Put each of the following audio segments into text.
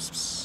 Psst, psst.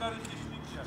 Makarna kişnik ya.